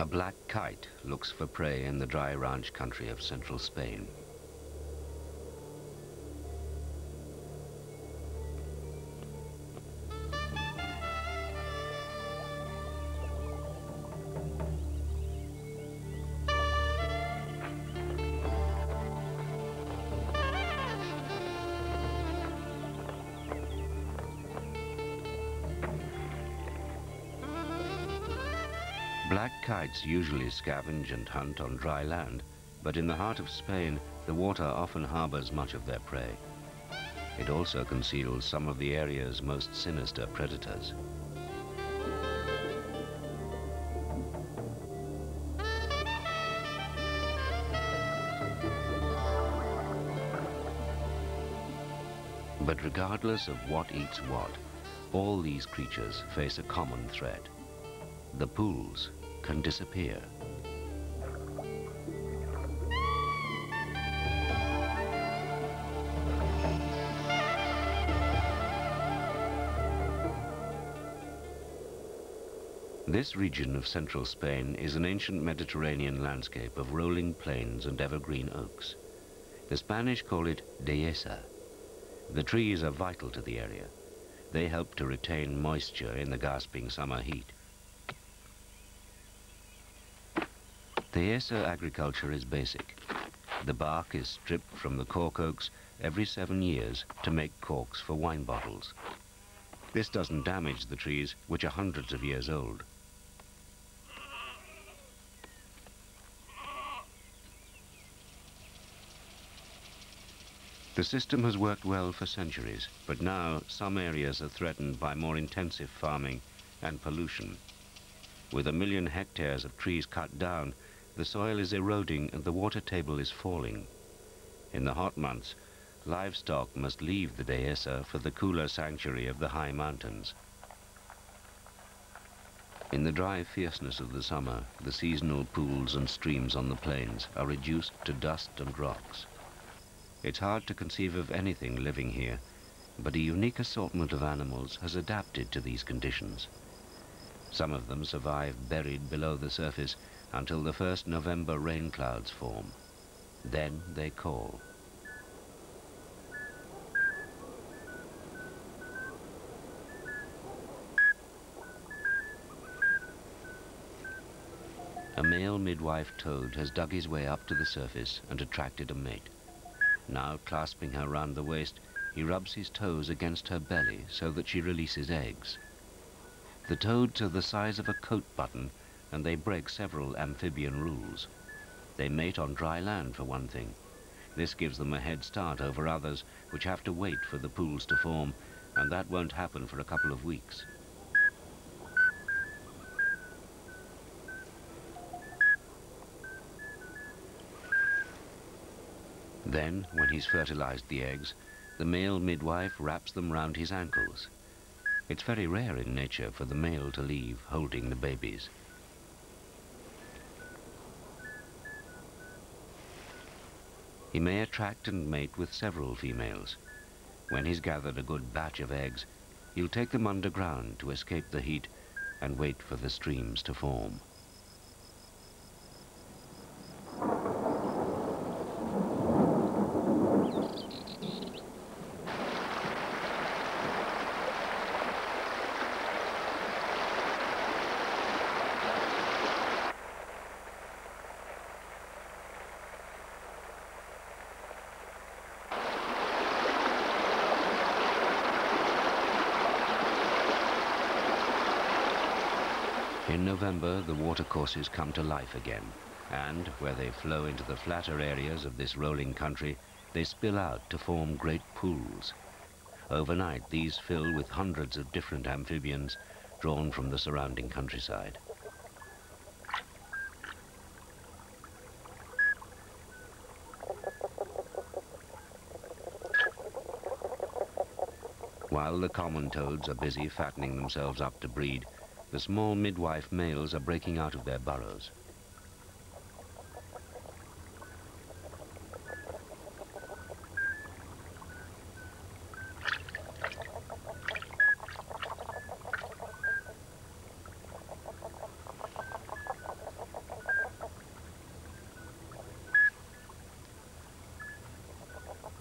A black kite looks for prey in the dry ranch country of central Spain. Black kites usually scavenge and hunt on dry land, but in the heart of Spain, the water often harbors much of their prey. It also conceals some of the area's most sinister predators. But regardless of what eats what, all these creatures face a common threat. The pools can disappear. This region of central Spain is an ancient Mediterranean landscape of rolling plains and evergreen oaks. The Spanish call it dehesa. The trees are vital to the area. They help to retain moisture in the gasping summer heat. Dehesa agriculture is basic. The bark is stripped from the cork oaks every seven years to make corks for wine bottles. This doesn't damage the trees, which are hundreds of years old. The system has worked well for centuries, but now some areas are threatened by more intensive farming and pollution. With a million hectares of trees cut down, the soil is eroding and the water table is falling. In the hot months, livestock must leave the Dehesa for the cooler sanctuary of the high mountains. In the dry fierceness of the summer, the seasonal pools and streams on the plains are reduced to dust and rocks. It's hard to conceive of anything living here, but a unique assortment of animals has adapted to these conditions. Some of them survive buried below the surface until the first November rain clouds form. Then they call. A male midwife toad has dug his way up to the surface and attracted a mate. Now clasping her round the waist, he rubs his toes against her belly so that she releases eggs. The toads are the size of a coat button and they break several amphibian rules. They mate on dry land, for one thing. This gives them a head start over others which have to wait for the pools to form, and that won't happen for a couple of weeks. Then, when he's fertilized the eggs, the male midwife wraps them round his ankles. It's very rare in nature for the male to leave holding the babies. He may attract and mate with several females. When he's gathered a good batch of eggs, he'll take them underground to escape the heat and wait for the streams to form. In November, the watercourses come to life again, and where they flow into the flatter areas of this rolling country, they spill out to form great pools. Overnight, these fill with hundreds of different amphibians drawn from the surrounding countryside. While the common toads are busy fattening themselves up to breed, the small midwife males are breaking out of their burrows.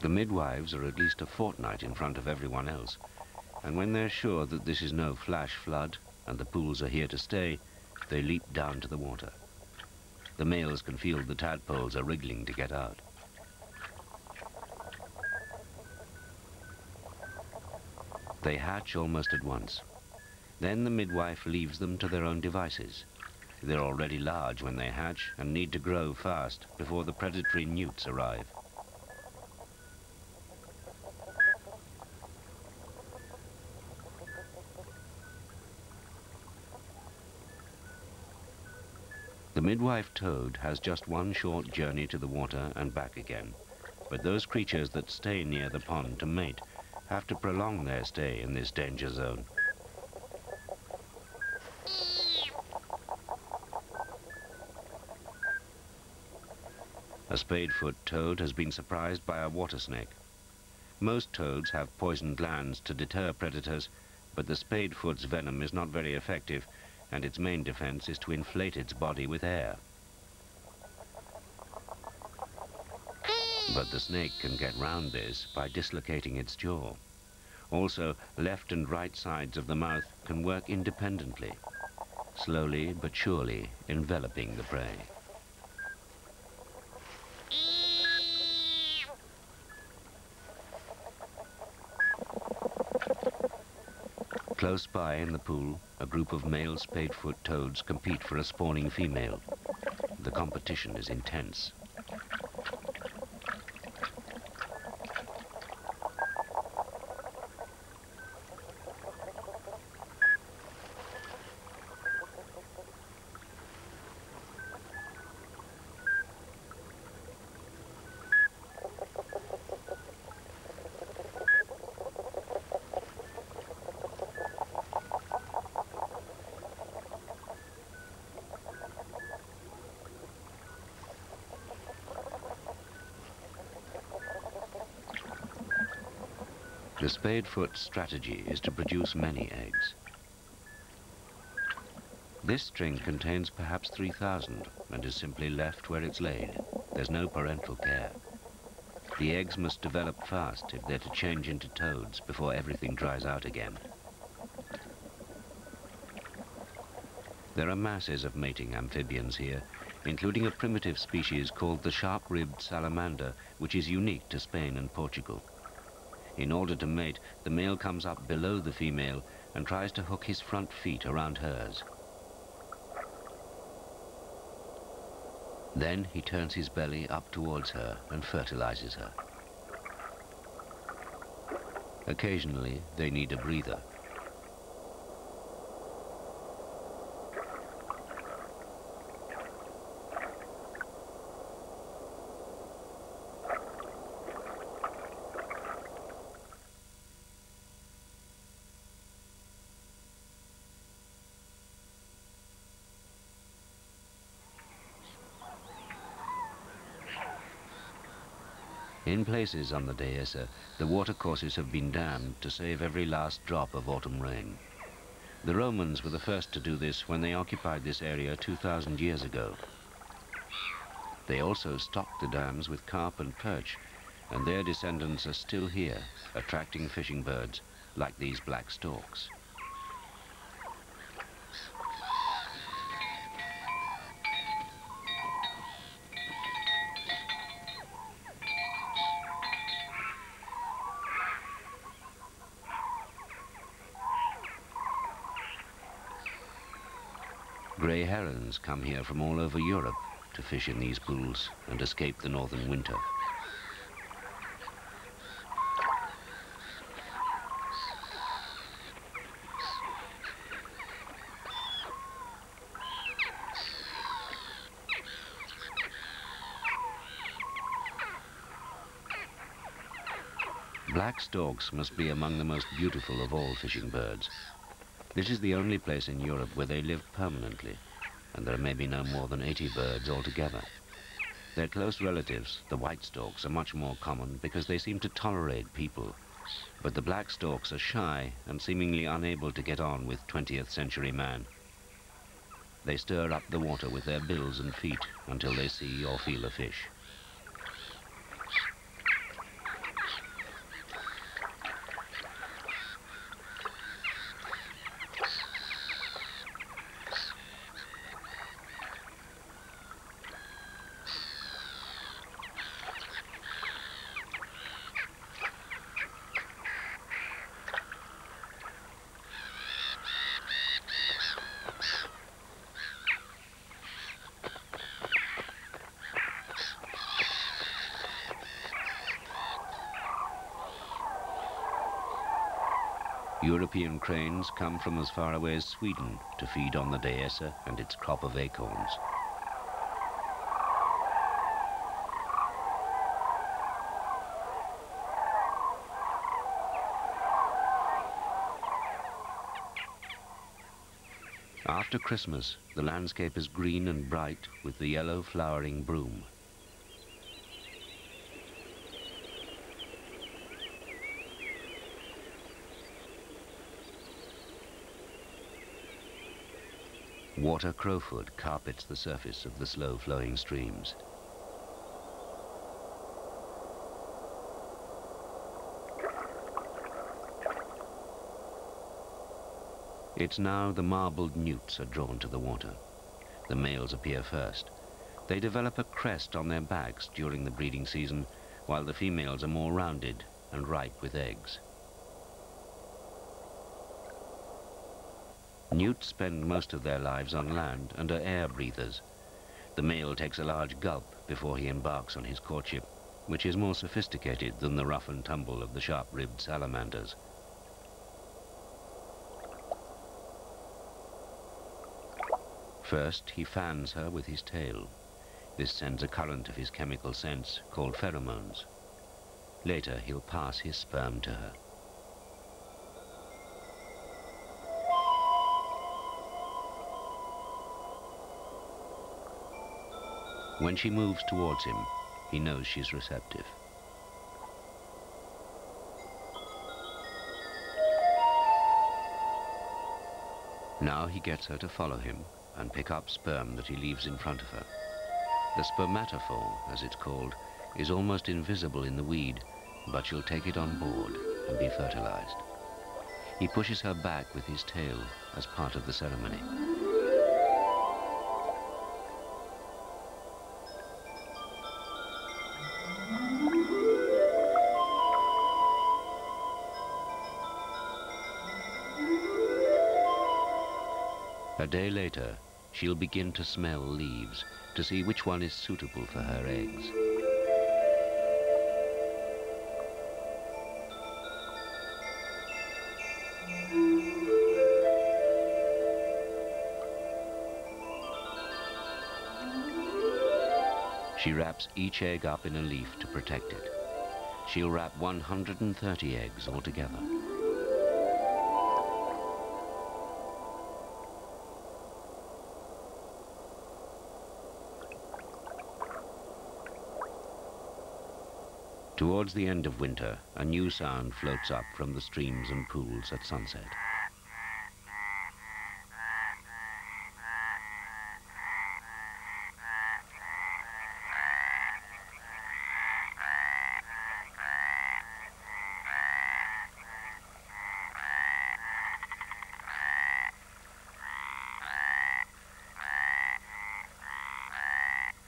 The midwives are at least a fortnight in front of everyone else, and when they're sure that this is no flash flood, and the pools are here to stay, they leap down to the water. The males can feel the tadpoles are wriggling to get out. They hatch almost at once. Then the midwife leaves them to their own devices. They're already large when they hatch and need to grow fast before the predatory newts arrive. The midwife toad has just one short journey to the water and back again, but those creatures that stay near the pond to mate have to prolong their stay in this danger zone. A spadefoot toad has been surprised by a water snake. Most toads have poison glands to deter predators, but the spadefoot's venom is not very effective and its main defense is to inflate its body with air. But the snake can get round this by dislocating its jaw. Also, left and right sides of the mouth can work independently, slowly but surely enveloping the prey. Close by in the pool, a group of male spadefoot toads compete for a spawning female. The competition is intense. The spadefoot strategy is to produce many eggs. This string contains perhaps 3,000 and is simply left where it's laid. There's no parental care. The eggs must develop fast if they're to change into toads before everything dries out again. There are masses of mating amphibians here, including a primitive species called the sharp-ribbed salamander, which is unique to Spain and Portugal. In order to mate, the male comes up below the female and tries to hook his front feet around hers. Then he turns his belly up towards her and fertilizes her. Occasionally, they need a breather. In places on the Dehesa, uh, the watercourses have been dammed to save every last drop of autumn rain. The Romans were the first to do this when they occupied this area 2,000 years ago. They also stocked the dams with carp and perch, and their descendants are still here, attracting fishing birds like these black storks. Herons come here from all over Europe to fish in these pools and escape the northern winter. Black storks must be among the most beautiful of all fishing birds. This is the only place in Europe where they live permanently, and there may be no more than 80 birds altogether. Their close relatives, the white storks, are much more common because they seem to tolerate people, but the black storks are shy and seemingly unable to get on with 20th century man. They stir up the water with their bills and feet until they see or feel a fish. European cranes come from as far away as Sweden to feed on the dehesa and its crop of acorns. After Christmas, the landscape is green and bright with the yellow flowering broom. Water crowfoot carpets the surface of the slow-flowing streams. It's now the marbled newts are drawn to the water. The males appear first. They develop a crest on their backs during the breeding season, while the females are more rounded and ripe with eggs. Newts spend most of their lives on land and are air breathers. The male takes a large gulp before he embarks on his courtship, which is more sophisticated than the rough and tumble of the sharp-ribbed salamanders. First, he fans her with his tail. This sends a current of his chemical scents, called pheromones. Later, he'll pass his sperm to her. When she moves towards him, he knows she's receptive. Now he gets her to follow him and pick up sperm that he leaves in front of her. The spermatophore, as it's called, is almost invisible in the weed, but she'll take it on board and be fertilized. He pushes her back with his tail as part of the ceremony. A day later, she'll begin to smell leaves to see which one is suitable for her eggs. She wraps each egg up in a leaf to protect it. She'll wrap 130 eggs altogether. Towards the end of winter, a new sound floats up from the streams and pools at sunset.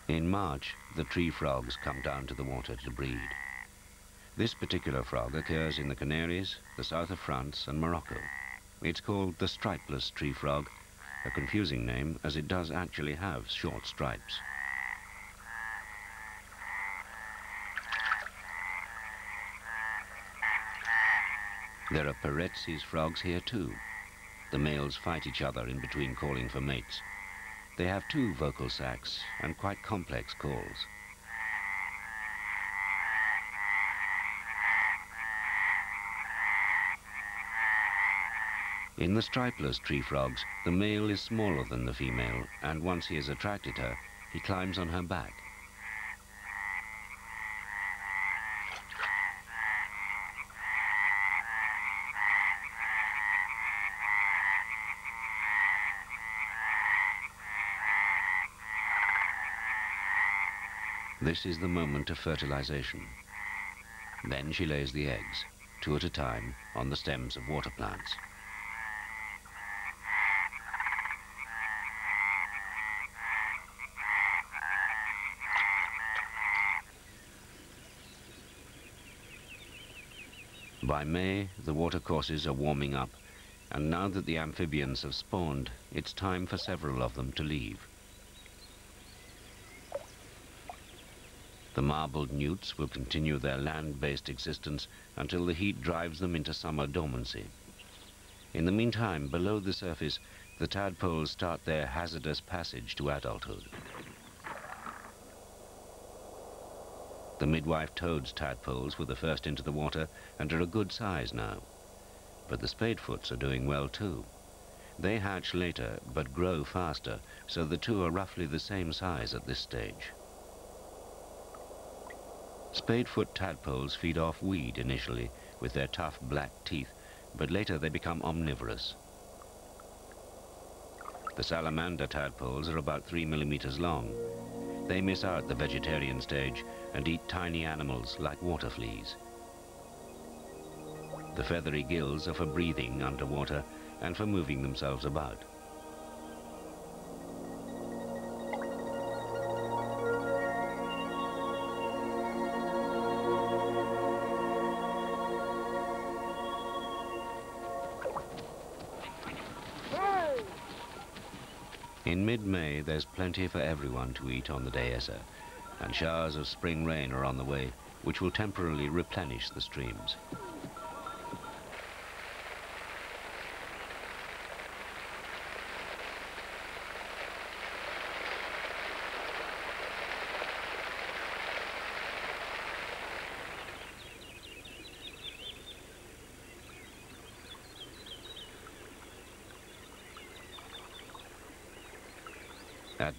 In March, the tree frogs come down to the water to breed. This particular frog occurs in the Canaries, the south of France and Morocco. It's called the stripeless tree frog, a confusing name as it does actually have short stripes. There are Peretzi's frogs here too. The males fight each other in between calling for mates. They have two vocal sacs and quite complex calls. In the stripeless tree frogs, the male is smaller than the female, and once he has attracted her, he climbs on her back. This is the moment of fertilization. Then she lays the eggs, two at a time, on the stems of water plants. By May, the watercourses are warming up, and now that the amphibians have spawned, it's time for several of them to leave. The marbled newts will continue their land-based existence until the heat drives them into summer dormancy. In the meantime, below the surface, the tadpoles start their hazardous passage to adulthood. The midwife toad's tadpoles were the first into the water and are a good size now. But the spadefoots are doing well too. They hatch later, but grow faster, so the two are roughly the same size at this stage. Spadefoot tadpoles feed off weed initially with their tough black teeth, but later they become omnivorous. The salamander tadpoles are about three millimeters long. They miss out the vegetarian stage and eat tiny animals like water fleas. The feathery gills are for breathing underwater and for moving themselves about. In mid-May, there's plenty for everyone to eat on the Dehesa, and showers of spring rain are on the way, which will temporarily replenish the streams.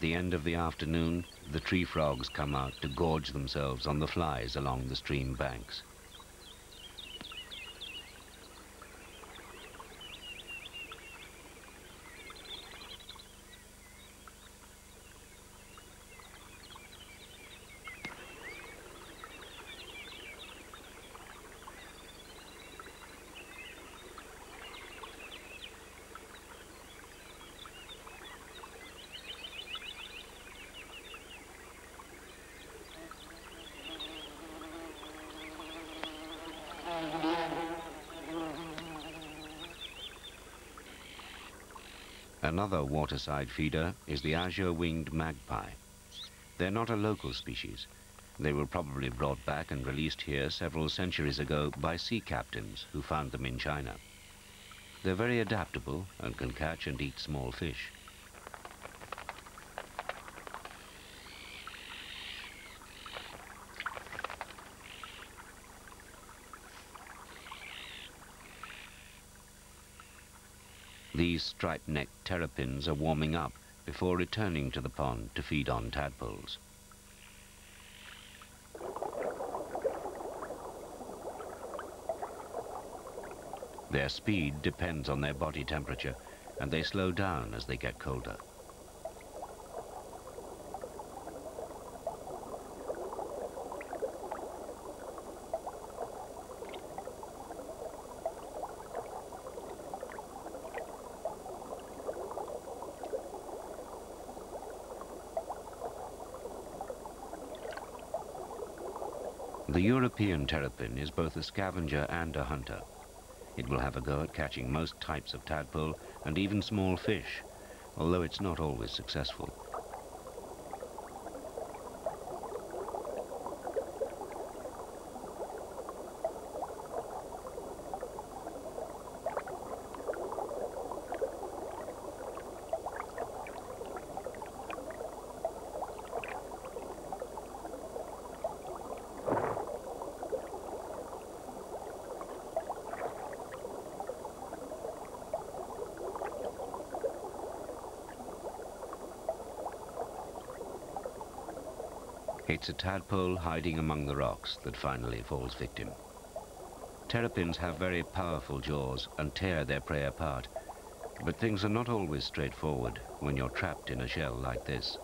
The end of the afternoon, the tree frogs come out to gorge themselves on the flies along the stream banks. Another waterside feeder is the azure-winged magpie. They're not a local species. They were probably brought back and released here several centuries ago by sea captains who found them in China. They're very adaptable and can catch and eat small fish. These striped-necked terrapins are warming up before returning to the pond to feed on tadpoles. Their speed depends on their body temperature, and they slow down as they get colder. The European terrapin is both a scavenger and a hunter. It will have a go at catching most types of tadpole and even small fish, although it's not always successful. It's a tadpole hiding among the rocks that finally falls victim. Terrapins have very powerful jaws and tear their prey apart, but things are not always straightforward when you're trapped in a shell like this.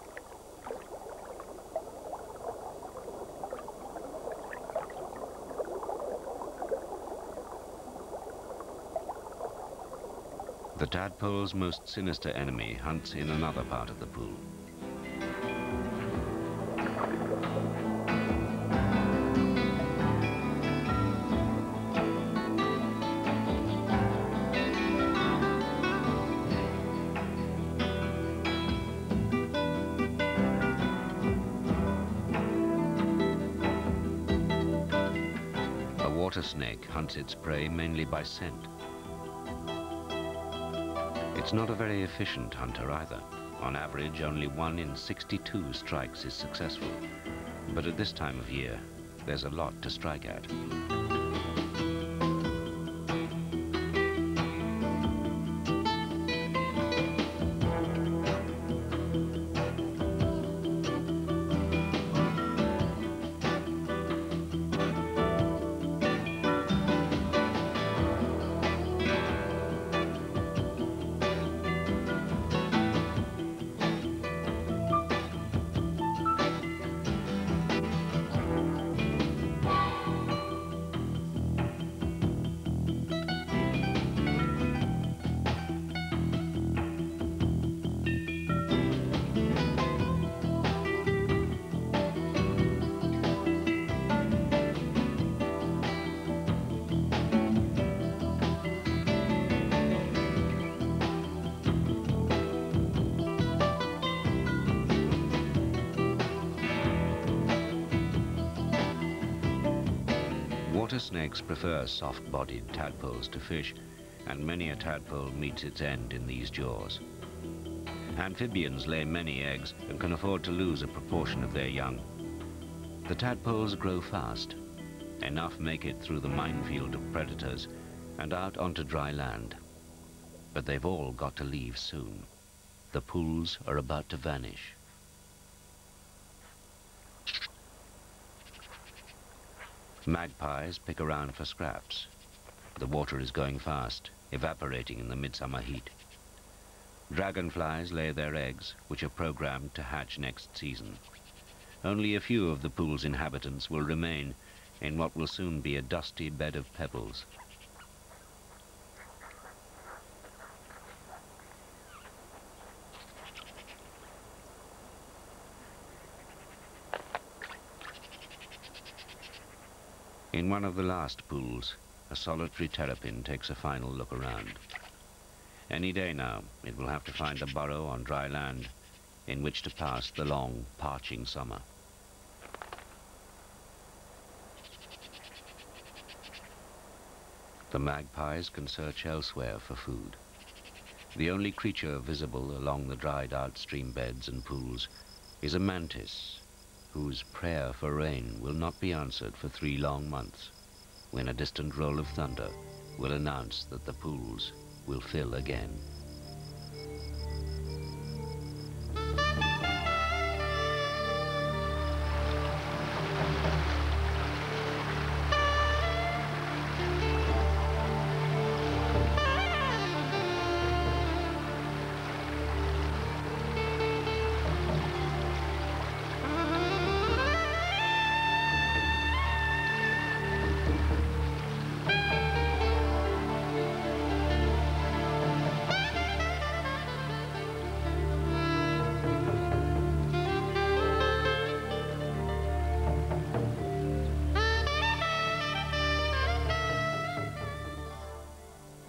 The tadpole's most sinister enemy hunts in another part of the pool. Water snake hunts its prey mainly by scent. It's not a very efficient hunter either. On average, only one in 62 strikes is successful. But at this time of year, there's a lot to strike at. Snakes prefer soft-bodied tadpoles to fish, and many a tadpole meets its end in these jaws. Amphibians lay many eggs and can afford to lose a proportion of their young. The tadpoles grow fast. Enough make it through the minefield of predators and out onto dry land. But they've all got to leave soon. The pools are about to vanish. Magpies pick around for scraps. The water is going fast, evaporating in the midsummer heat. Dragonflies lay their eggs, which are programmed to hatch next season. Only a few of the pool's inhabitants will remain in what will soon be a dusty bed of pebbles. In one of the last pools, a solitary terrapin takes a final look around. Any day now, it will have to find a burrow on dry land in which to pass the long, parching summer. The magpies can search elsewhere for food. The only creature visible along the dried out stream beds and pools is a mantis, whose prayer for rain will not be answered for three long months, when a distant roll of thunder will announce that the pools will fill again.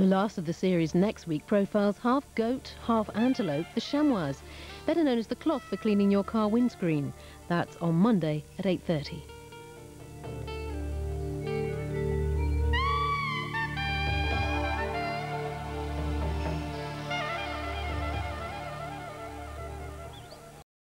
The last of the series next week profiles half goat, half antelope, the chamois, better known as the cloth for cleaning your car windscreen. That's on Monday at 8.30.